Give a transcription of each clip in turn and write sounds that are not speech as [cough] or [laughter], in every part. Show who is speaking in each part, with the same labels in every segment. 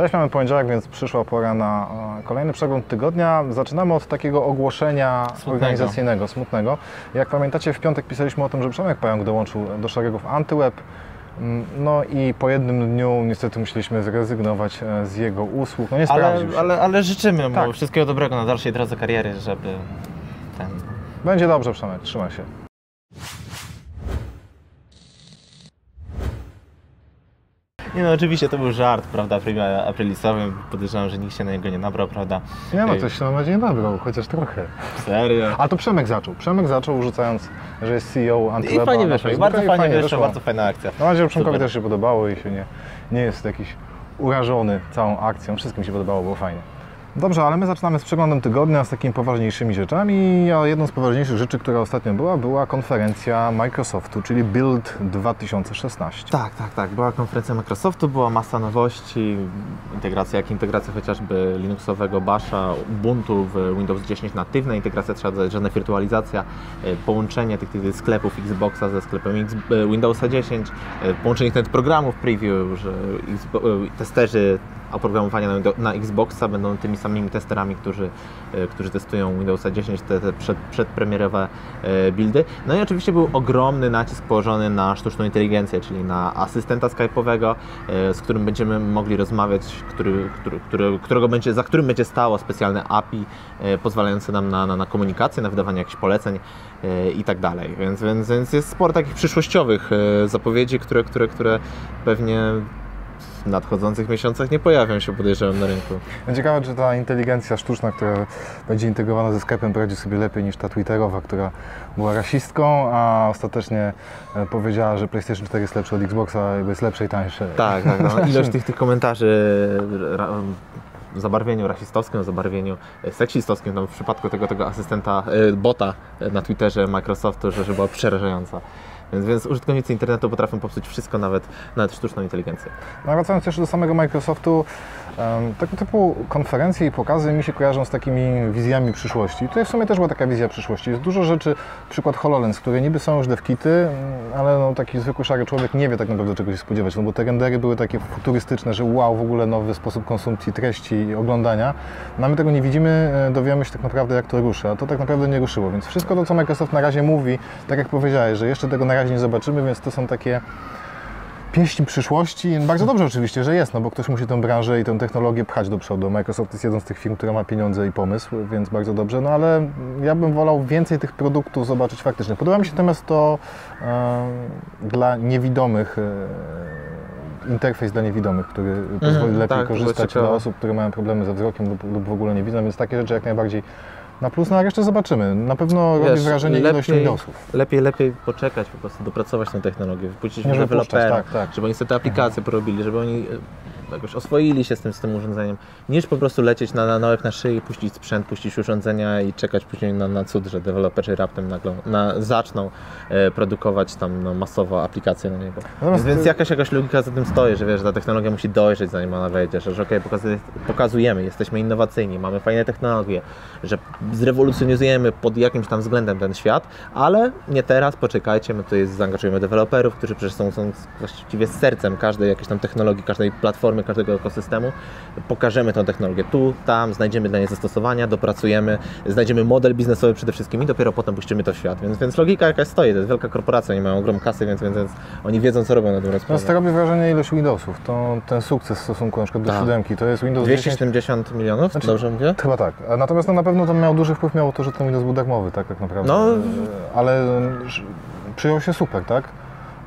Speaker 1: Cześć, mamy poniedziałek, więc przyszła pora na e, kolejny przegląd tygodnia. Zaczynamy od takiego ogłoszenia
Speaker 2: Smutnego.
Speaker 1: organizacyjnego, smutnego. Jak pamiętacie, w piątek pisaliśmy o tym, że Przemek Pająk dołączył do szeregów Antyweb. Mm, No i po jednym dniu niestety musieliśmy zrezygnować e, z jego usług. No nie
Speaker 2: Ale, ale, ale życzymy mu
Speaker 1: Tak.
Speaker 2: wszystkiego dobrego na dalszej drodze kariery, żeby ten...
Speaker 1: Będzie dobrze, Przemek, trzymaj się.
Speaker 2: Nie no, oczywiście to był żart, prawda, april- aprilisowy. Podejrzewam, że nikt się na niego nie nabrał, prawda?
Speaker 1: Nie no, coś się na razie nie nabrał, chociaż trochę.
Speaker 2: Serio.
Speaker 1: A to Przemek zaczął. Przemek zaczął rzucając, że jest CEO
Speaker 2: I
Speaker 1: Antyweba
Speaker 2: fajnie
Speaker 1: na
Speaker 2: wyszło, i bardzo fajnie wyszło, bardzo fajna akcja.
Speaker 1: Nadzieję, że Przemkowi też się podobało i się nie, nie jest jakiś urażony całą akcją. Wszystkim się podobało, było fajnie. Dobrze, ale my zaczynamy z przeglądem tygodnia, z takimi poważniejszymi rzeczami. A jedną z poważniejszych rzeczy, która ostatnio była, była konferencja Microsoftu, czyli Build 2016.
Speaker 2: Tak, tak, tak. Była konferencja Microsoftu, była masa nowości, integracja, jak integracja chociażby Linuxowego Basha, Ubuntu w Windows 10 natywna integracja, trzeba żadna wirtualizacja, e, połączenie tych, tych sklepów Xboxa ze sklepem X, e, Windowsa 10, e, połączenie nawet programów preview, że testerzy oprogramowania na, na Xboxa będą tymi samymi testerami, którzy, e, którzy testują Windowsa 10, te, te przed, przedpremierowe e, buildy. No i oczywiście był ogromny nacisk położony na sztuczną inteligencję, czyli na asystenta Skype'owego, e, z którym będziemy mogli rozmawiać, który, który, który, którego będzie, za którym będzie stało specjalne API pozwalające nam na, na, na komunikację, na wydawanie jakichś poleceń i tak dalej. Więc, więc, więc jest sporo takich przyszłościowych zapowiedzi, które, które, które pewnie w nadchodzących miesiącach nie pojawią się, podejrzewam, na rynku.
Speaker 1: Ciekawe, czy ta inteligencja sztuczna, która będzie integrowana ze Skype'em, poradzi sobie lepiej niż ta Twitterowa, która była rasistką, a ostatecznie e, powiedziała, że PlayStation 4 jest lepsze od Xboxa, jakby jest lepsze i tańsze.
Speaker 2: Tak, tak. No, [laughs] ilość tych, tych komentarzy zabarwieniu rasistowskim, zabarwieniu e, seksistowskim, no w przypadku tego, tego asystenta, e, bota na Twitterze Microsoftu, że, że była przerażająca. Więc, więc użytkownicy internetu potrafią popsuć wszystko, nawet, nawet sztuczną inteligencję.
Speaker 1: No, wracając jeszcze do samego Microsoftu, em, tego typu konferencje i pokazy mi się kojarzą z takimi wizjami przyszłości. Tutaj w sumie też była taka wizja przyszłości. Jest dużo rzeczy, przykład HoloLens, które niby są już devkity, mm, ale no, taki zwykły szary człowiek nie wie tak naprawdę czego się spodziewać, no bo te rendery były takie futurystyczne, że wow, w ogóle nowy sposób konsumpcji treści i oglądania. No, my tego nie widzimy, e, dowiemy się tak naprawdę jak to ruszy, a to tak naprawdę nie ruszyło, więc wszystko to, co Microsoft na razie mówi, tak jak powiedziałeś, że jeszcze tego na razie nie zobaczymy, więc to są takie pieśń przyszłości. Bardzo dobrze oczywiście, że jest, no bo ktoś musi tę branżę i tę technologię pchać do przodu. Microsoft jest jedną z tych firm, która ma pieniądze i pomysł, więc bardzo dobrze, no ale ja bym wolał więcej tych produktów zobaczyć faktycznie. Podoba mi się natomiast to e, dla niewidomych e, interfejs dla niewidomych, który pozwoli lepiej
Speaker 2: tak,
Speaker 1: korzystać dla osób, które mają problemy ze wzrokiem lub, lub w ogóle nie widzą, więc takie rzeczy jak najbardziej na plus, no a jeszcze zobaczymy. Na pewno robi
Speaker 2: Wiesz,
Speaker 1: wrażenie ilość
Speaker 2: lepiej-
Speaker 1: Windowsów.
Speaker 2: Lepiej, lepiej poczekać, po prostu dopracować tę technologię, wypuścić deweloperom,
Speaker 1: tak, tak.
Speaker 2: żeby oni sobie te aplikacje porobili, żeby oni e, jakoś oswoili się z tym, z tym urządzeniem, niż po prostu lecieć na, na, na łeb na szyi, puścić sprzęt, puścić urządzenia i czekać później na, na cud, że deweloperzy raptem nagle na, zaczną e, produkować tam no, masowo aplikacje na niego.
Speaker 1: Natomiast
Speaker 2: więc
Speaker 1: ty-
Speaker 2: jakaś, jakaś logika za tym stoi, że wiesz, że ta technologia musi dojrzeć zanim ona wejdzie, że, że okej, pokazujemy, jesteśmy innowacyjni, mamy fajne technologie, że zrewolucjonizujemy pod jakimś tam względem ten świat, ale nie teraz, poczekajcie, my tutaj zaangażujemy deweloperów, którzy przecież są, są właściwie sercem każdej jakiejś tam technologii, każdej platformy, każdego ekosystemu. Pokażemy tę technologię tu, tam, znajdziemy dla niej zastosowania, dopracujemy, znajdziemy model biznesowy przede wszystkim i dopiero potem puścimy to w świat. Więc, więc logika jakaś stoi, to jest wielka korporacja, oni mają ogrom kasy, więc, więc, więc oni wiedzą, co robią na dobrą
Speaker 1: No,
Speaker 2: sprawę.
Speaker 1: to robi wrażenie ilość Windowsów. To ten sukces w stosunku na przykład do
Speaker 2: Tak.
Speaker 1: siódemki. To jest Windows 10.
Speaker 2: 270 milionów,
Speaker 1: Znaczy-
Speaker 2: dobrze mówię?
Speaker 1: Chyba tak. Natomiast no, na pewno to miał duży wpływ miało to, że ten Windows był darmowy, tak jak naprawdę.
Speaker 2: No.
Speaker 1: Ale e, przyjął się super, tak?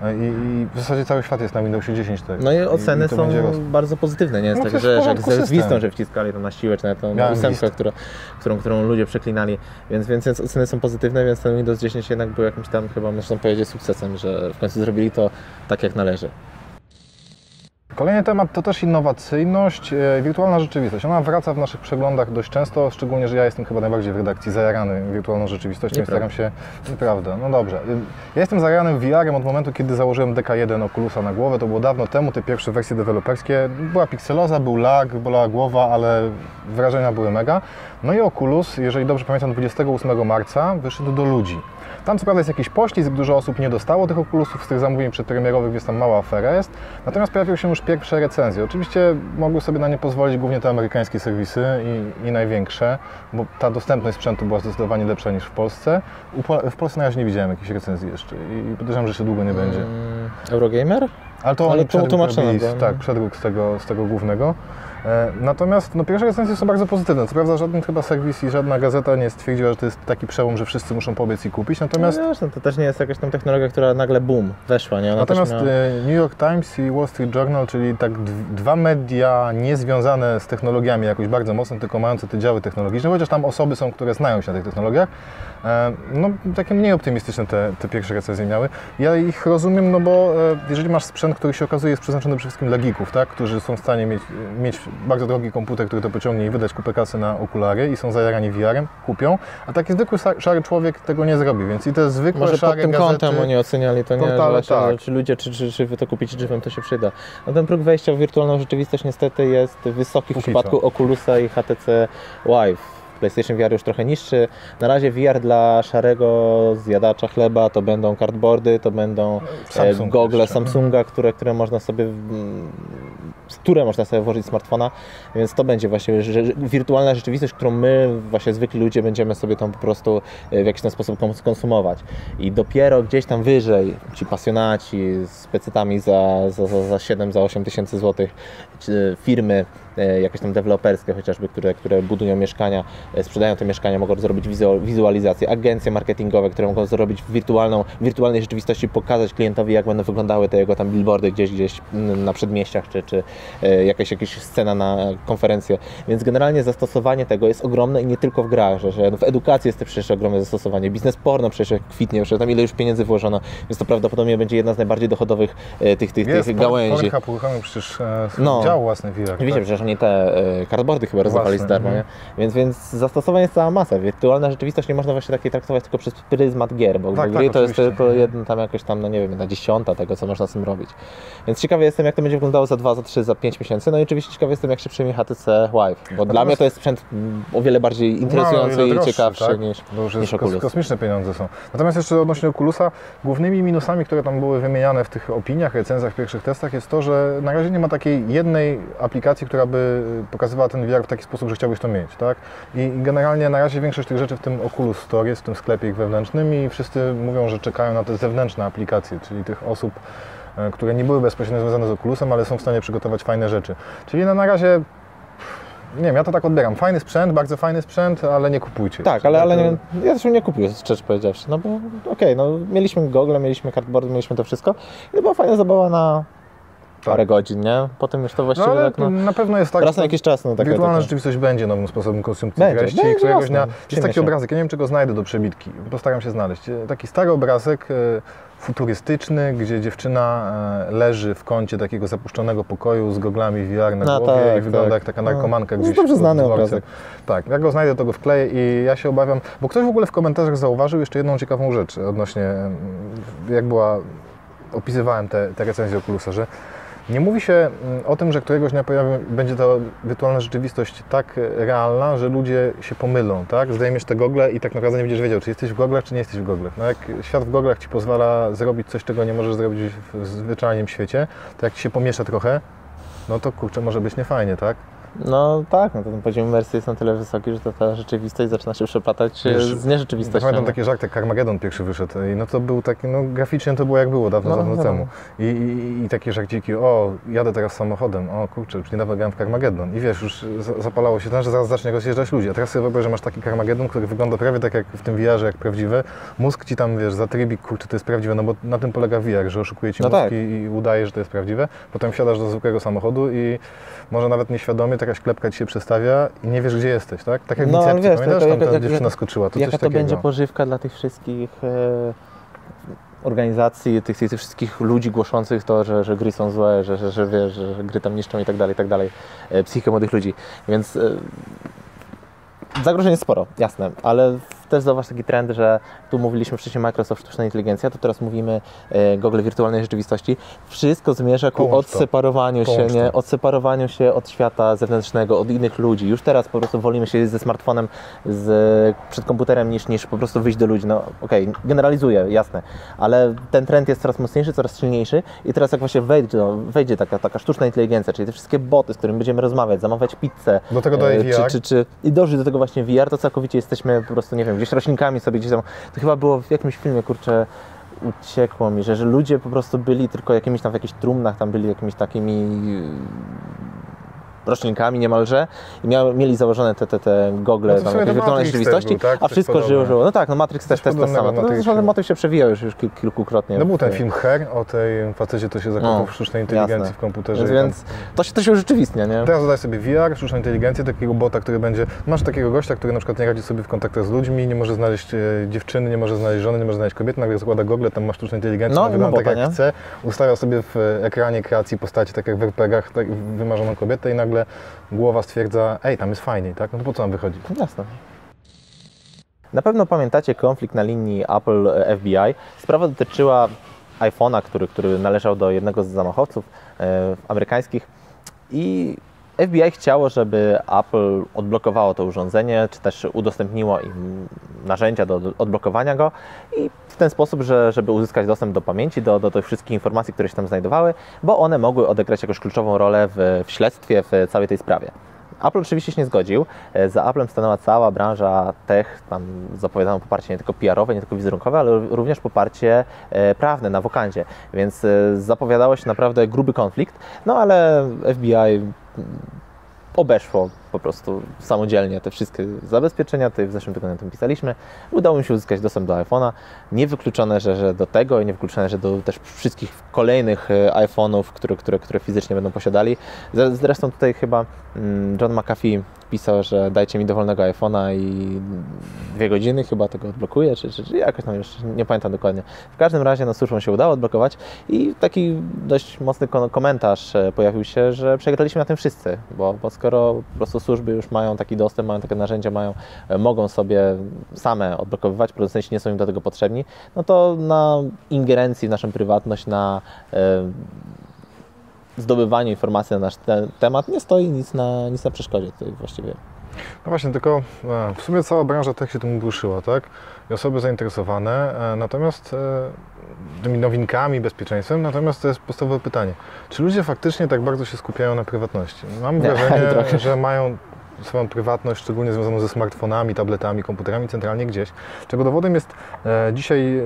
Speaker 1: E, I, I w zasadzie cały świat jest na Windowsie 10 tak?
Speaker 2: No i oceny
Speaker 1: to
Speaker 2: są bardzo pozytywne, nie jest
Speaker 1: No
Speaker 2: tak, że, że ze że wciskali to na siłę, czy na tą
Speaker 1: Miałem
Speaker 2: ósemkę, która, którą, którą ludzie przeklinali, więc, więc, więc oceny są pozytywne, więc ten Windows 10 jednak był jakimś tam chyba, można powiedzieć, sukcesem, że w końcu zrobili to tak jak należy.
Speaker 1: Kolejny temat to też innowacyjność, e, wirtualna rzeczywistość. Ona wraca w naszych przeglądach dość często, szczególnie, że ja jestem chyba najbardziej w redakcji zajarany wirtualną rzeczywistością i staram się... Nieprawda, no dobrze. Ja jestem zajarany VR-em od momentu, kiedy założyłem DK1 Oculusa na głowę. To było dawno temu, te pierwsze wersje deweloperskie. Była pikseloza, był lag, bolała głowa, ale wrażenia były mega. No i Oculus, jeżeli dobrze pamiętam, 28 marca wyszedł do ludzi. Tam co prawda jest jakiś poślizg, dużo osób nie dostało tych okulusów z tych zamówień przedpremierowych, więc tam mała afera jest. Natomiast pojawiły się już pierwsze recenzje. Oczywiście mogły sobie na nie pozwolić głównie te amerykańskie serwisy i, i największe, bo ta dostępność sprzętu była zdecydowanie lepsza niż w Polsce. W Polsce na razie nie widziałem jakichś recenzji jeszcze i podejrzewam, że się długo nie będzie.
Speaker 2: Mm, Eurogamer?
Speaker 1: Ale to
Speaker 2: Ale to no.
Speaker 1: Tak, przedruk z tego, z tego głównego. E, Natomiast no, pierwsze recenzje są bardzo pozytywne. Co prawda żaden chyba serwis i żadna gazeta nie stwierdziła, że to jest taki przełom, że wszyscy muszą pobiec i kupić. Natomiast,
Speaker 2: No, wiesz, no, to też nie jest jakaś tam technologia, która nagle boom, weszła, nie? Ona
Speaker 1: natomiast
Speaker 2: miała...
Speaker 1: e, New York Times i Wall Street Journal, czyli tak dwa media niezwiązane z technologiami jakoś bardzo mocno, tylko mające te działy technologiczne, chociaż tam osoby są, które znają się na tych technologiach, no takie mniej optymistyczne te, te pierwsze recenzje miały. Ja ich rozumiem, no bo e, jeżeli masz sprzęt, który się okazuje jest przeznaczony przede wszystkim dla geeków, tak, którzy są w stanie mieć, mieć bardzo drogi komputer, który to pociągnie i wydać kupę kasy na okulary i są zajarani VR-em, kupią, a taki zwykły szary człowiek tego nie zrobi, więc i te zwykłe
Speaker 2: Może pod
Speaker 1: szare
Speaker 2: tym
Speaker 1: gazety...
Speaker 2: kątem oni oceniali to, nie, że,
Speaker 1: Portale,
Speaker 2: właśnie,
Speaker 1: tak.
Speaker 2: że czy ludzie, czy, czy, czy wy to kupicie drzewem, to się przyda. No ten próg wejścia w wirtualną rzeczywistość niestety jest wysoki w
Speaker 1: Póki
Speaker 2: przypadku Oculusa i HTC Vive. PlayStation VR już trochę niższy. Na razie VR dla szarego zjadacza chleba to będą cardboardy, to będą e,
Speaker 1: Samsung
Speaker 2: gogle
Speaker 1: jeszcze.
Speaker 2: Samsunga, które, które można sobie które można sobie włożyć smartfona, więc to będzie właśnie wirtualna rzeczywistość, którą my, właśnie zwykli ludzie, będziemy sobie tam po prostu e, w jakiś ten sposób kons- konsumować. I dopiero gdzieś tam wyżej ci pasjonaci z pecytami za, za, za, za 7, za 8 tysięcy złotych, firmy e, jakieś tam deweloperskie chociażby, które, które budują mieszkania, e, sprzedają te mieszkania, mogą zrobić wizu- wizualizację, agencje marketingowe, które mogą zrobić wirtualną, w wirtualnej rzeczywistości, pokazać klientowi, jak będą wyglądały te jego tam billboardy gdzieś, gdzieś mm, na przedmieściach, czy, czy jakaś, jakaś scena na konferencję. Więc generalnie zastosowanie tego jest ogromne i nie tylko w grach, że, że w edukacji jest to przecież ogromne zastosowanie. Biznes porno przecież kwitnie, przecież tam ile już pieniędzy włożono, więc to prawdopodobnie będzie jedna z najbardziej dochodowych e, tych, tych,
Speaker 1: Jest
Speaker 2: tych gałęzi.
Speaker 1: Pornhub uruchomił przecież e,
Speaker 2: No.
Speaker 1: dział własny VR.
Speaker 2: Wiecie,
Speaker 1: tak.
Speaker 2: przecież oni te e, cardboardy chyba rozdawali
Speaker 1: Własne,
Speaker 2: z darmo,
Speaker 1: mhm.
Speaker 2: nie? Więc, więc zastosowań jest cała masa. Wirtualna rzeczywistość nie można właśnie takiej traktować tylko przez pryzmat gier, bo
Speaker 1: Tak,
Speaker 2: gry
Speaker 1: tak,
Speaker 2: to jest tylko jedno tam jakoś tam, no nie wiem, na dziesiąta tego, co można z tym robić. Więc ciekawy jestem, jak to będzie wyglądało za dwa, za trzy, za pięć miesięcy. No i oczywiście ciekawy jestem, jak się przyjmie HTC Vive, bo dla mnie to jest sprzęt o wiele bardziej interesujący
Speaker 1: No, o ile
Speaker 2: i
Speaker 1: droższy,
Speaker 2: ciekawszy
Speaker 1: tak?
Speaker 2: niż,
Speaker 1: Bo już
Speaker 2: niż
Speaker 1: kos-
Speaker 2: Oculus.
Speaker 1: kosmiczne pieniądze są. Natomiast jeszcze odnośnie Oculusa, głównymi minusami, które tam były wymieniane w tych opiniach, recenzjach, pierwszych testach jest to, że na razie nie ma takiej jednej aplikacji, która by pokazywała ten VR w taki sposób, że chciałbyś to mieć, tak? I generalnie na razie większość tych rzeczy w tym Oculus Store jest, w tym sklepie ich wewnętrznym i wszyscy mówią, że czekają na te zewnętrzne aplikacje, czyli tych osób, które nie były bezpośrednio związane z Oculusem, ale są w stanie przygotować fajne rzeczy. Czyli no, na razie nie wiem, ja to tak odbieram. Fajny sprzęt, bardzo fajny sprzęt, ale nie kupujcie.
Speaker 2: Tak, ale, ale
Speaker 1: to-
Speaker 2: nie, ja zresztą nie kupiłem, szczerze powiedziawszy. No bo okej, no mieliśmy gogle, mieliśmy cardboardy, mieliśmy to wszystko. I to była fajna zabawa na parę godzin, nie? Potem już to
Speaker 1: Tak. No
Speaker 2: właściwie
Speaker 1: ale
Speaker 2: tak, no,
Speaker 1: na pewno jest tak,
Speaker 2: raz na jakiś czas, no takie,
Speaker 1: wirtualna
Speaker 2: takie.
Speaker 1: rzeczywistość będzie nowym sposobem konsumpcji
Speaker 2: Będzie,
Speaker 1: treści.
Speaker 2: będzie,
Speaker 1: któregoś
Speaker 2: jasne.
Speaker 1: dnia jest taki
Speaker 2: się.
Speaker 1: obrazek, ja nie wiem czy go znajdę do przebitki, postaram się znaleźć. Taki stary obrazek e, futurystyczny, gdzie dziewczyna e, leży w kącie takiego zapuszczonego pokoju z goglami VR na
Speaker 2: No
Speaker 1: głowie
Speaker 2: tak,
Speaker 1: i wygląda
Speaker 2: tak.
Speaker 1: jak taka
Speaker 2: No.
Speaker 1: narkomanka
Speaker 2: No,
Speaker 1: gdzieś
Speaker 2: dobrze znany obrazek.
Speaker 1: Tak, jak go znajdę, to go wkleję i ja się obawiam, bo ktoś w ogóle w komentarzach zauważył jeszcze jedną ciekawą rzecz odnośnie, mm, jak była, opisywałem te, te recenzje Oculusa, że nie mówi się mm, o tym, że któregoś dnia pojawi, będzie ta wirtualna rzeczywistość tak e, realna, że ludzie się pomylą, tak? Zdejmiesz te gogle i tak naprawdę nie będziesz wiedział, czy jesteś w goglach, czy nie jesteś w goglach. No jak świat w goglach Ci pozwala zrobić coś, czego nie możesz zrobić w zwyczajnym świecie, to jak Ci się pomiesza trochę, no to kurczę, może być niefajnie, tak?
Speaker 2: No tak, no to ten poziom imersji jest na tyle wysoki, że to ta rzeczywistość zaczyna się przeplatać e,
Speaker 1: Wiesz,
Speaker 2: z nierzeczywistością.
Speaker 1: Pamiętam
Speaker 2: no.
Speaker 1: taki żart, jak Carmageddon pierwszy wyszedł i no to był taki, no graficznie to było jak było dawno,
Speaker 2: No,
Speaker 1: dawno
Speaker 2: wiadomo.
Speaker 1: temu. I, i, I takie żarciki, o jadę teraz samochodem, o kurczę, już niedawno grałem w Carmageddon i wiesz, już za- zapalało się ten, że zaraz zacznie rozjeżdżać ludzi. A teraz sobie wyobraź, że masz taki Carmageddon, który wygląda prawie tak jak w tym VR-ze, jak prawdziwy. Mózg ci tam, wiesz, zatrybi, kurczę, to jest prawdziwe, no bo na tym polega VR, że oszukuje ci
Speaker 2: No
Speaker 1: mózg
Speaker 2: tak.
Speaker 1: i, i udaje, że to jest prawdziwe. Potem wsiadasz do zwykłego samochodu i może nawet nieświadomie jakaś klepka ci się przestawia i nie wiesz, gdzie jesteś, tak? Tak jak
Speaker 2: No,
Speaker 1: w
Speaker 2: ale
Speaker 1: Incepcji,
Speaker 2: wiesz,
Speaker 1: pamiętasz? Tam ta
Speaker 2: jak-
Speaker 1: dziewczyna
Speaker 2: jak-
Speaker 1: skoczyła, to
Speaker 2: Jaka
Speaker 1: coś
Speaker 2: to
Speaker 1: takiego.
Speaker 2: będzie pożywka dla tych wszystkich e, organizacji, tych, tych wszystkich ludzi głoszących to, że, że gry są złe, że, że, że, wiesz, że, że gry tam niszczą i tak dalej, i tak dalej, e, psychikę młodych ludzi. Więc e, zagrożeń jest sporo, jasne, ale też zauważ taki trend, że tu mówiliśmy wcześniej Microsoft sztuczna inteligencja, to teraz mówimy e, Google wirtualnej rzeczywistości. Wszystko zmierza ku
Speaker 1: Połącz to.
Speaker 2: odseparowaniu się,
Speaker 1: Połącz
Speaker 2: nie?
Speaker 1: to.
Speaker 2: odseparowaniu się od świata zewnętrznego, od innych ludzi. Już teraz po prostu wolimy się ze smartfonem z, przed komputerem niż, niż po prostu wyjść do ludzi. No okej, generalizuję, jasne, ale ten trend jest coraz mocniejszy, coraz silniejszy i teraz jak właśnie wejdzie, no, wejdzie taka, taka sztuczna inteligencja, czyli te wszystkie boty, z którymi będziemy rozmawiać, zamawiać pizzę,
Speaker 1: Do tego
Speaker 2: e,
Speaker 1: VR.
Speaker 2: Czy, czy, czy, I dążyć do tego właśnie VR, to całkowicie jesteśmy po prostu, nie wiem, gdzieś roślinkami sobie gdzieś tam. To chyba było w jakimś filmie, kurczę, uciekło mi, że, że ludzie po prostu byli tylko jakimiś tam w jakichś trumnach, tam byli jakimiś takimi roślinkami niemalże i miały, mieli założone te, te, te gogle
Speaker 1: No
Speaker 2: tam, wirtualnej rzeczywistości,
Speaker 1: tak?
Speaker 2: a wszystko żyło, żyło. No tak, no Matrix też, też To
Speaker 1: Matrixie
Speaker 2: zresztą
Speaker 1: było.
Speaker 2: motyw się przewijał już, już kil, kilkukrotnie.
Speaker 1: No był ten
Speaker 2: w-
Speaker 1: film Her o tej facecie, to się zakochał
Speaker 2: No,
Speaker 1: w sztucznej inteligencji
Speaker 2: jasne.
Speaker 1: w komputerze.
Speaker 2: Więc,
Speaker 1: tam-
Speaker 2: więc to, się, to się urzeczywistnia, nie?
Speaker 1: Teraz dodaj sobie VR, sztuczną inteligencję, takiego bota, który będzie... Masz takiego gościa, który na przykład nie radzi sobie w kontaktach z ludźmi, nie może znaleźć e, dziewczyny, nie może znaleźć żony, nie może znaleźć kobiety, nagle zakłada gogle, tam ma sztuczną inteligencję,
Speaker 2: No,
Speaker 1: wygląda tak jak
Speaker 2: nie?
Speaker 1: chce, ustawia sobie w e, ekranie kreacji postaci, tak jak w RPGach, tak, wymarzoną kobietę i nagle głowa stwierdza, ej, tam jest fajniej, tak? No to po co nam wychodzi?
Speaker 2: Jasne. Na pewno pamiętacie konflikt na linii Apple-FBI. Sprawa dotyczyła iPhone'a, który, który należał do jednego z zamachowców e, amerykańskich i FBI chciało, żeby Apple odblokowało to urządzenie, czy też udostępniło im narzędzia do odblokowania go i w ten sposób, że, żeby uzyskać dostęp do pamięci, do, do tych wszystkich informacji, które się tam znajdowały, bo one mogły odegrać jakąś kluczową rolę w, w śledztwie, w całej tej sprawie. Apple oczywiście się nie zgodził. Za Applem stanęła cała branża tech, tam zapowiadano poparcie nie tylko PR-owe, nie tylko wizerunkowe, ale również poparcie e, prawne na wokandzie, więc e, zapowiadało się naprawdę gruby konflikt, no ale FBI obeszło po prostu samodzielnie te wszystkie zabezpieczenia, tutaj w zeszłym tygodniu o tym pisaliśmy. Udało mi się uzyskać dostęp do iPhone'a. Niewykluczone, że, że do tego i niewykluczone, że do też wszystkich kolejnych e, iPhone'ów, które, które, które fizycznie będą posiadali. Zresztą tutaj chyba mm, John McAfee pisał, że dajcie mi dowolnego iPhone'a i dwie godziny chyba tego odblokuje, czy, czy, czy jakoś tam już nie pamiętam dokładnie. W każdym razie no służbom się udało odblokować i taki dość mocny komentarz e, pojawił się, że przegraliśmy na tym wszyscy, bo, bo skoro po prostu służby już mają taki dostęp, mają takie narzędzia, mają, e, mogą sobie same odblokowywać, producenci nie są im do tego potrzebni, no to na ingerencji w naszą prywatność, na e, zdobywaniu informacji na nasz te, temat nie stoi nic na, nic na przeszkodzie tutaj właściwie.
Speaker 1: No właśnie, tylko e, w sumie cała branża tech się tym ubruszyła, tak? I osoby zainteresowane, e, natomiast e, tymi nowinkami, bezpieczeństwem, natomiast to jest podstawowe pytanie. Czy ludzie faktycznie tak bardzo się skupiają na prywatności? Mam
Speaker 2: Nie, [laughs]
Speaker 1: wrażenie, że mają swoją prywatność, szczególnie związaną ze smartfonami, tabletami, komputerami centralnie gdzieś. Czego dowodem jest e, dzisiaj, e,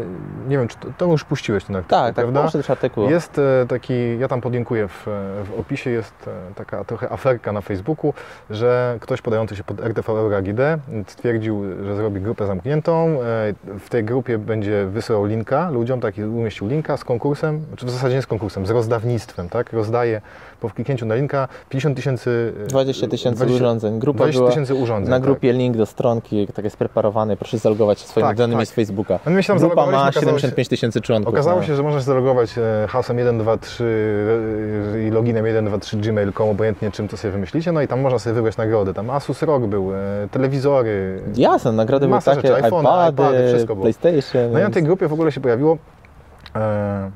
Speaker 1: nie wiem, czy to, to już puściłeś ten artykuł,
Speaker 2: Tak, tak,
Speaker 1: prawda?
Speaker 2: też artykuł.
Speaker 1: Jest e, taki, ja tam podlinkuję w, w opisie, jest e, taka trochę aferka na Facebooku, że ktoś podający się pod RTV EuroAGD stwierdził, że zrobi grupę zamkniętą. E, W tej grupie będzie wysyłał linka ludziom, taki umieścił linka z konkursem, czy w zasadzie nie z konkursem, z rozdawnictwem, tak? Rozdaje po kliknięciu na linka 50 tysięcy... e,
Speaker 2: 20 tysięcy
Speaker 1: 20
Speaker 2: urządzeń. Grupa
Speaker 1: 20
Speaker 2: była
Speaker 1: tysięcy urządzeń.
Speaker 2: na
Speaker 1: tak.
Speaker 2: grupie link do stronki, tak jest preparowany, proszę zalogować się swoimi
Speaker 1: Tak,
Speaker 2: danymi
Speaker 1: tak.
Speaker 2: z Facebooka.
Speaker 1: No my się
Speaker 2: Grupa ma
Speaker 1: okazało się-
Speaker 2: 75 tysięcy członków.
Speaker 1: Okazało
Speaker 2: no.
Speaker 1: się, że można się zalogować e, hasłem 123 e, i loginem 123 gmail.com, obojętnie czym to sobie wymyślicie, no i tam można sobie wybrać nagrody. Tam Asus ROG był, e, telewizory.
Speaker 2: Jasne, nagrody były takie,
Speaker 1: rzeczy, iPhony,
Speaker 2: iPady,
Speaker 1: iPady, wszystko było.
Speaker 2: PlayStation.
Speaker 1: No i na tej grupie w ogóle się pojawiło e,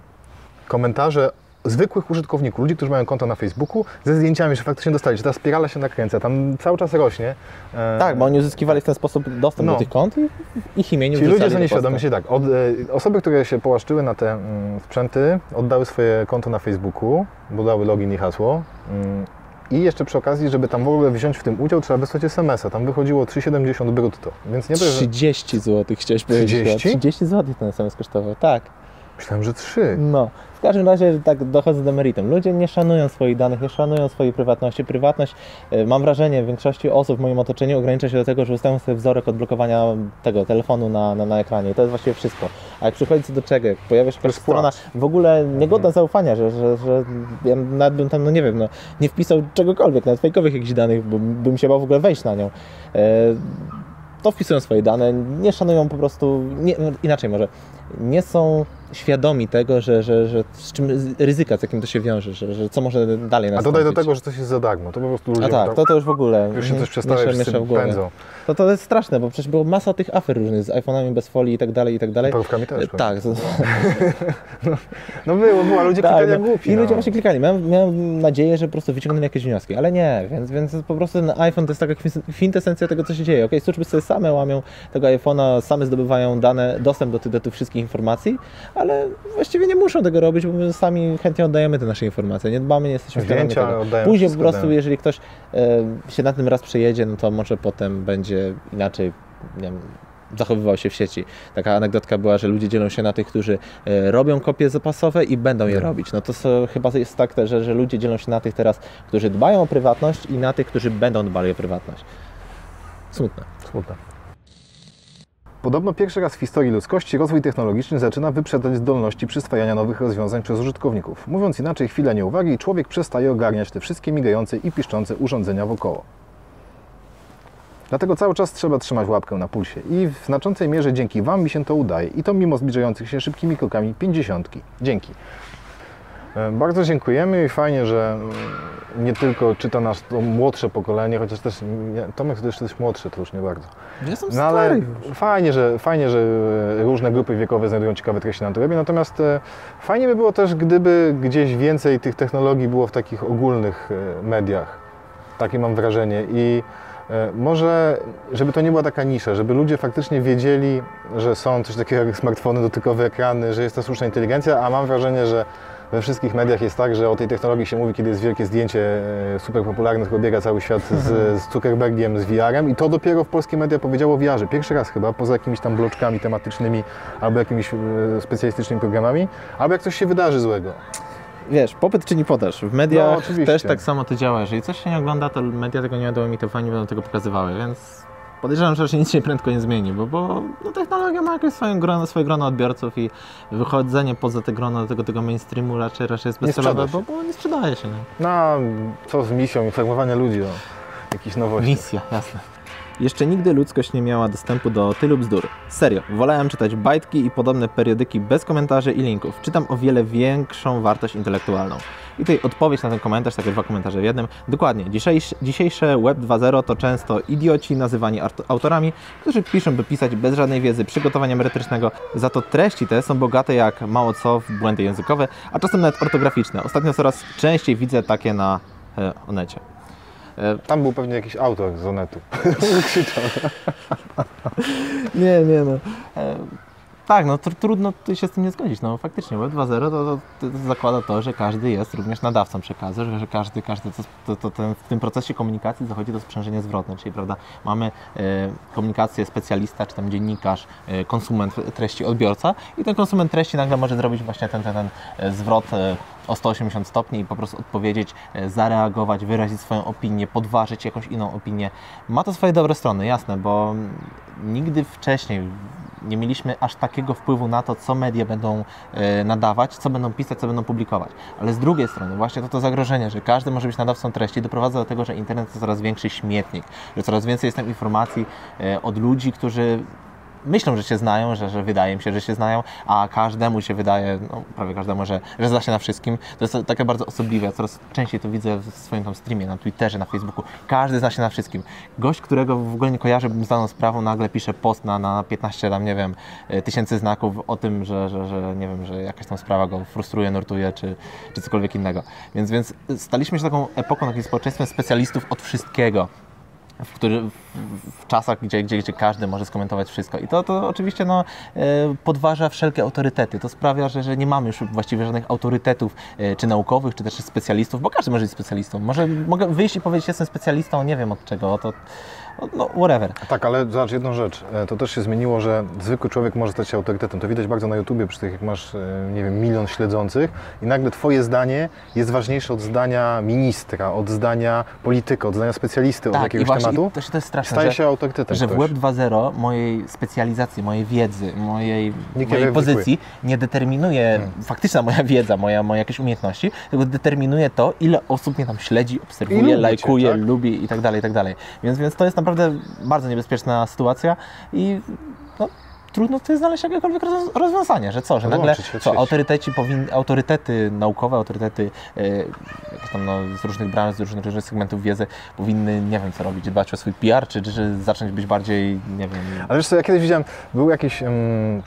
Speaker 1: komentarze zwykłych użytkowników, ludzi, którzy mają konto na Facebooku, ze zdjęciami, że faktycznie dostali, że ta spirala się nakręca, tam cały czas rośnie. E,
Speaker 2: Tak, bo oni uzyskiwali w ten sposób dostęp
Speaker 1: No.
Speaker 2: do tych kont i ich imieniu
Speaker 1: Ci ludzie są
Speaker 2: do
Speaker 1: nieświadomi, się tak, od, e, osoby, które się połaszczyły na te mm, sprzęty, oddały swoje konto na Facebooku, bo dały login i hasło. Mm, I jeszcze przy okazji, żeby tam w ogóle wziąć w tym udział, trzeba wysłać SMS-a. Tam wychodziło 3,70 brutto. Więc nie dość, że
Speaker 2: 30 zł chciałeś powiedzieć.
Speaker 1: 30?
Speaker 2: 30 zł ten SMS kosztował, tak.
Speaker 1: Myślałem, że 3.
Speaker 2: No, w każdym razie tak dochodzę do meritum. Ludzie nie szanują swoich danych, nie szanują swojej prywatności. Prywatność, e, mam wrażenie, większości osób w moim otoczeniu ogranicza się do tego, że ustawiam sobie wzorek odblokowania tego telefonu na, na, na ekranie. I to jest właściwie wszystko. A jak przychodzi co do czego, jak pojawia się jakaś strona w ogóle niegodna zaufania, że, że, że ja nawet bym tam, no nie wiem, no, nie wpisał czegokolwiek, nawet fejkowych jakichś danych, bo bym się bał w ogóle wejść na nią. E, to wpisują swoje dane, nie szanują po prostu, nie, inaczej może, nie są świadomi tego, że, że, że z czym ryzyka, z jakim to się wiąże, że, że co może dalej
Speaker 1: A
Speaker 2: nastąpić.
Speaker 1: dodaj do tego, że coś jest za darmo. To po prostu ludzie
Speaker 2: A tak, to, to już w ogóle
Speaker 1: już się coś przestałeś
Speaker 2: miesza- w głowie.
Speaker 1: pędzą.
Speaker 2: To, to jest straszne, bo przecież było masa tych afer różnych z iPhone'ami bez folii i tak dalej, i tak dalej.
Speaker 1: Parówkami też.
Speaker 2: E, Tak, to, [laughs]
Speaker 1: No było, było, a ludzie [laughs]
Speaker 2: tak,
Speaker 1: klikali
Speaker 2: no.
Speaker 1: głupi.
Speaker 2: I
Speaker 1: no.
Speaker 2: ludzie właśnie klikali. Miałem, miałem nadzieję, że po prostu wyciągnęli jakieś wnioski, ale nie, więc, więc po prostu ten iPhone to jest taka kwintesencja tego, co się dzieje. Okay, służby sobie same łamią tego iPhone'a, same zdobywają dane, dostęp do, tych- do tych wszystkich informacji, ale właściwie nie muszą tego robić, bo my sami chętnie oddajemy te nasze informacje. Nie dbamy, nie jesteśmy
Speaker 1: Zdjęcia
Speaker 2: tego.
Speaker 1: oddajemy,
Speaker 2: Później po prostu,
Speaker 1: oddajemy.
Speaker 2: jeżeli ktoś e, się na tym raz przejedzie, no to może potem będzie inaczej, nie wiem, zachowywał się w sieci. Taka anegdotka była, że ludzie dzielą się na tych, którzy e, robią kopie zapasowe i będą je robić. No to so, chyba jest tak, że, że ludzie dzielą się na tych teraz, którzy dbają o prywatność i na tych, którzy będą dbali o prywatność. Smutne.
Speaker 1: Smutne. Podobno pierwszy raz w historii ludzkości rozwój technologiczny zaczyna wyprzedzać zdolności przyswajania nowych rozwiązań przez użytkowników. Mówiąc inaczej, chwila nieuwagi, człowiek przestaje ogarniać te wszystkie migające i piszczące urządzenia wokoło. Dlatego cały czas trzeba trzymać łapkę na pulsie i w znaczącej mierze dzięki Wam mi się to udaje i to mimo zbliżających się szybkimi krokami pięćdziesiątki. Dzięki. E, Bardzo dziękujemy i fajnie, że mm, nie tylko czyta nas to młodsze pokolenie, chociaż też nie, Tomek to jeszcze jest młodszy, to już nie bardzo.
Speaker 2: Jestem
Speaker 1: No ale fajnie że, fajnie, że różne grupy wiekowe znajdują ciekawe treści na Antrebie, natomiast e, fajnie by było też, gdyby gdzieś więcej tych technologii było w takich ogólnych e, mediach. Takie mam wrażenie i e, może, żeby to nie była taka nisza, żeby ludzie faktycznie wiedzieli, że są coś takiego jak smartfony, dotykowe ekrany, że jest to sztuczna inteligencja, a mam wrażenie, że we wszystkich mediach jest tak, że o tej technologii się mówi, kiedy jest wielkie zdjęcie e, super popularne, które biega cały świat z, z Zuckerbergiem, z VR-em i to dopiero w polskie media powiedziało o VR-ze. Pierwszy raz chyba, poza jakimiś tam bloczkami tematycznymi albo jakimiś e, specjalistycznymi programami, albo jak coś się wydarzy złego.
Speaker 2: Wiesz, popyt czyni podaż. W mediach
Speaker 1: No,
Speaker 2: też tak samo to działa. Jeżeli coś się nie ogląda, to media tego nie będą emitować, nie będą tego pokazywały, więc podejrzewam, że nic się prędko nie zmieni, bo, bo no, technologia ma jakieś swoje grono, swoje grono odbiorców i wychodzenie poza te grono tego, tego mainstreamu raczej, raczej jest bezcelowe, bo, bo nie sprzedaje się. Nie?
Speaker 1: No, co z misją informowania ludzi o jakichś nowościach.
Speaker 2: Misja, jasne. Jeszcze nigdy ludzkość nie miała dostępu do tylu bzdur. Serio, wolałem czytać bajtki i podobne periodyki bez komentarzy i linków. Czytam o wiele większą wartość intelektualną. I tutaj odpowiedź na ten komentarz, takie dwa komentarze w jednym. Dokładnie, dzisiejsze, Web 2.0 to często idioci nazywani autorami, którzy piszą, by pisać bez żadnej wiedzy, przygotowania merytorycznego. Za to treści te są bogate jak mało co błędy językowe, a czasem nawet ortograficzne. Ostatnio coraz częściej widzę takie na e, Onecie. E,
Speaker 1: Tam był pewnie jakiś autor z Onetu. [laughs]
Speaker 2: Nie, nie no. E, tak, no tr- trudno się z tym nie zgodzić. No faktycznie Web 2.0 to, to, to zakłada to, że każdy jest również nadawcą przekazu, że, że każdy, każdy to, ten, w tym procesie komunikacji zachodzi to sprzężenie zwrotne, czyli prawda, mamy e, komunikację specjalista, czy tam dziennikarz, e, konsument treści, odbiorca i ten konsument treści nagle może zrobić właśnie ten, ten, ten e, zwrot o 180 stopni i po prostu odpowiedzieć, e, zareagować, wyrazić swoją opinię, podważyć jakąś inną opinię. Ma to swoje dobre strony, jasne, bo nigdy wcześniej nie mieliśmy aż takiego wpływu na to, co media będą e, nadawać, co będą pisać, co będą publikować. Ale z drugiej strony właśnie to to zagrożenie, że każdy może być nadawcą treści, doprowadza do tego, że internet to coraz większy śmietnik, że coraz więcej jest tam informacji e, od ludzi, którzy myślą, że się znają, że, że wydaje im się, że się znają, a każdemu się wydaje, no prawie każdemu, że, że zna się na wszystkim. To jest takie bardzo osobliwe. Ja coraz częściej to widzę w swoim tam streamie, na Twitterze, na Facebooku. Każdy zna się na wszystkim. Gość, którego w ogóle nie kojarzę, bym z daną sprawą, nagle pisze post na, na 15 tam, nie wiem, e, tysięcy znaków o tym, że, że, że nie wiem, że jakaś tam sprawa go frustruje, nurtuje, czy, czy cokolwiek innego. Więc, więc staliśmy się taką epoką, takim społeczeństwem specjalistów od wszystkiego w, który, w, czasach, gdzie, gdzie, gdzie każdy może skomentować wszystko. I to, to oczywiście no, e, podważa wszelkie autorytety. To sprawia, że, że nie mamy już właściwie żadnych autorytetów, e, czy naukowych, czy też specjalistów, bo każdy może być specjalistą. Może mogę wyjść i powiedzieć, jestem specjalistą, nie wiem od czego, to no, whatever.
Speaker 1: Tak, ale zobacz jedną rzecz. E, To też się zmieniło, że zwykły człowiek może stać się autorytetem. To widać bardzo na YouTubie, przy tych jak masz, e, nie wiem, milion śledzących i nagle twoje zdanie jest ważniejsze od zdania ministra, od zdania polityka, od zdania specjalisty, od
Speaker 2: Tak, i
Speaker 1: jakiegoś
Speaker 2: właśnie
Speaker 1: tematu.
Speaker 2: i to, to jest straszne,
Speaker 1: Staje
Speaker 2: że,
Speaker 1: się autorytetem
Speaker 2: że w
Speaker 1: ktoś.
Speaker 2: Web 2.0 mojej specjalizacji, mojej wiedzy, mojej,
Speaker 1: Nikt
Speaker 2: mojej pozycji nie determinuje faktyczna moja wiedza, moja, moje jakieś umiejętności, tylko determinuje to, ile osób mnie tam śledzi,
Speaker 1: I
Speaker 2: obserwuje,
Speaker 1: lubi cię,
Speaker 2: lajkuje,
Speaker 1: tak?
Speaker 2: lubi i tak dalej, i tak dalej. Więc, więc to jest naprawdę bardzo niebezpieczna sytuacja i no, trudno tutaj znaleźć jakiekolwiek roz- rozwiązanie, że co, że nagle co, autoryteci powin, autorytety naukowe, autorytety e, no, z różnych branż, z różnych, różnych segmentów wiedzy powinny, nie wiem co robić, dbać o swój PR, czy, czy, zacząć być bardziej, nie wiem,
Speaker 1: Ale wiesz co, ja kiedyś widziałem, był jakiś em,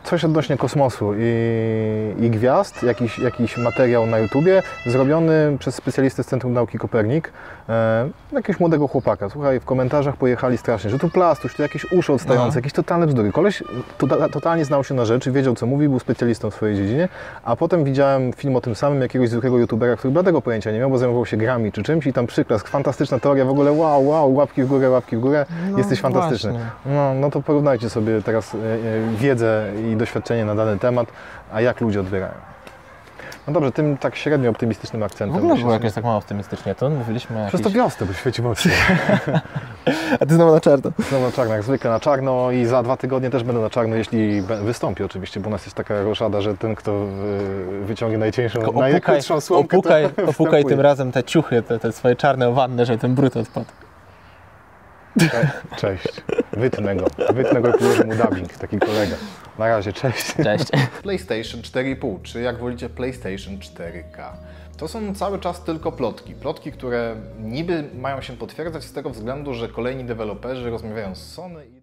Speaker 1: coś odnośnie kosmosu i, i gwiazd, jakiś, jakiś materiał na YouTubie zrobiony przez specjalistę z Centrum Nauki Kopernik, e, jakiegoś młodego chłopaka. Słuchaj, w komentarzach pojechali strasznie, że tu plastuś, tu jakieś uszy odstające,
Speaker 2: No.
Speaker 1: jakieś totalne bzdury. Koleś to, totalnie znał się na rzeczy, wiedział co mówi, był specjalistą w swojej dziedzinie, a potem widziałem film o tym samym jakiegoś zwykłego youtubera, który bladego pojęcia nie miał, bo zajmował się grami czy czymś i tam przyklask, fantastyczna teoria, w ogóle wow, wow, łapki w górę, łapki w górę,
Speaker 2: No
Speaker 1: jesteś fantastyczny.
Speaker 2: właśnie.
Speaker 1: No, no to porównajcie sobie teraz e, e, wiedzę i doświadczenie na dany temat, a jak ludzie odbierają. No dobrze, tym tak średnio optymistycznym akcentem.
Speaker 2: w ogóle było jakoś tak mało optymistycznie, to mówiliśmy o
Speaker 1: Przez to wiosnę, bo świeci mocno.
Speaker 2: A ty znowu na czarno.
Speaker 1: Znowu na czarno, jak zwykle na czarno i za dwa tygodnie też będę na czarno, jeśli wystąpi oczywiście, bo u nas jest taka roszada, że ten, kto y, wyciągnie najcieńszą,
Speaker 2: Opukaj,
Speaker 1: najkrótszą słomkę,
Speaker 2: opukaj, [laughs]
Speaker 1: to
Speaker 2: opukaj tym razem te ciuchy, te, te swoje czarne owanne, żeby ten brud odpadł.
Speaker 1: Cze- Cześć. Wytnę go. Wytnę go i położę mu dubbing, taki kolega. Na razie, cześć.
Speaker 2: Cześć.
Speaker 3: PlayStation 4,5, czy jak wolicie PlayStation 4K. To są cały czas tylko plotki. Plotki, które niby mają się potwierdzać z tego względu, że kolejni deweloperzy rozmawiają z Sony